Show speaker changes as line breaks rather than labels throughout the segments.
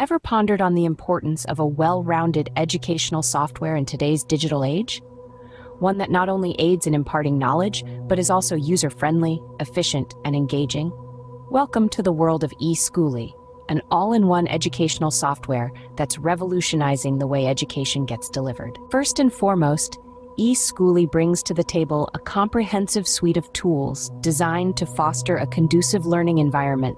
Ever pondered on the importance of a well-rounded educational software in today's digital age? One that not only aids in imparting knowledge, but is also user-friendly, efficient, and engaging? Welcome to the world of eSkooly, an all-in-one educational software that's revolutionizing the way education gets delivered. First and foremost, eSkooly brings to the table a comprehensive suite of tools designed to foster a conducive learning environment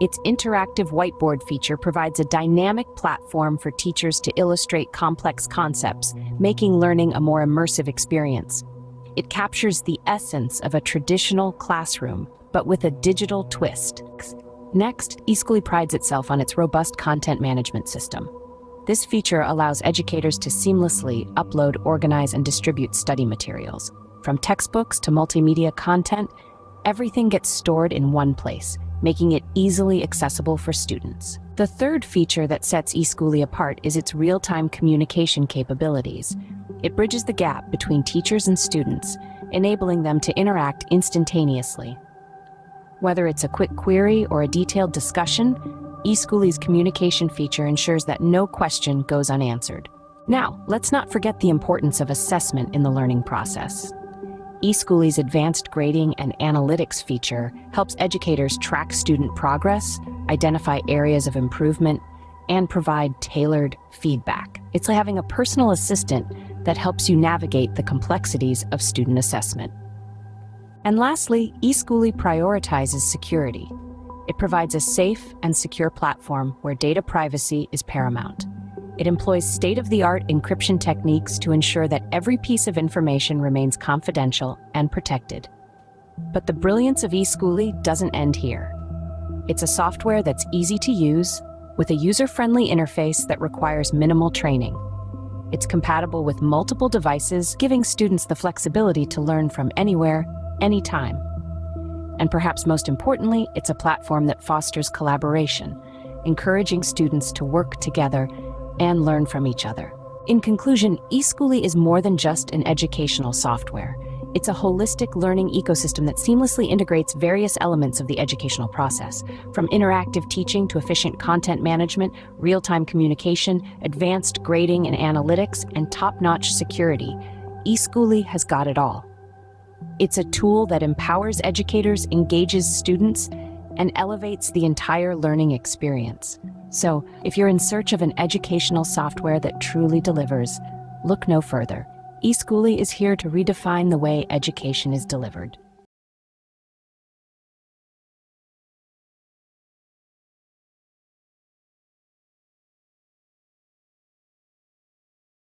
its interactive whiteboard feature provides a dynamic platform for teachers to illustrate complex concepts, making learning a more immersive experience. It captures the essence of a traditional classroom, but with a digital twist. Next, eSkooly prides itself on its robust content management system. This feature allows educators to seamlessly upload, organize, and distribute study materials. From textbooks to multimedia content, everything gets stored in one place, making it easily accessible for students. The third feature that sets eSkooly apart is its real-time communication capabilities. It bridges the gap between teachers and students, enabling them to interact instantaneously. Whether it's a quick query or a detailed discussion, eSkooly's communication feature ensures that no question goes unanswered. Now, let's not forget the importance of assessment in the learning process eSkooly's advanced grading and analytics feature helps educators track student progress, identify areas of improvement, and provide tailored feedback. It's like having a personal assistant that helps you navigate the complexities of student assessment. And lastly, eSkooly prioritizes security. It provides a safe and secure platform where data privacy is paramount. It employs state-of-the-art encryption techniques to ensure that every piece of information remains confidential and protected. But the brilliance of eSkooly doesn't end here. It's a software that's easy to use, with a user-friendly interface that requires minimal training. It's compatible with multiple devices, giving students the flexibility to learn from anywhere, anytime. And perhaps most importantly, it's a platform that fosters collaboration, encouraging students to work together and learn from each other. In conclusion, eSkooly is more than just an educational software. It's a holistic learning ecosystem that seamlessly integrates various elements of the educational process, from interactive teaching to efficient content management, real-time communication, advanced grading and analytics, and top-notch security. eSkooly has got it all. It's a tool that empowers educators, engages students, and elevates the entire learning experience. So, if you're in search of an educational software that truly delivers, look no further. eSkooly is here to redefine the way education is delivered.